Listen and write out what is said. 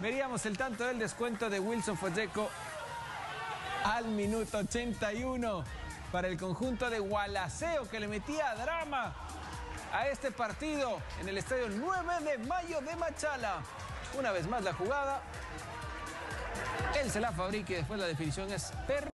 Veríamos el tanto del descuento de Wilson Folleco al minuto 81 para el conjunto de Gualaceo que le metía drama a este partido en el estadio 9 de mayo de Machala. Una vez más la jugada. Él se la fabrica y después la definición es perfecta.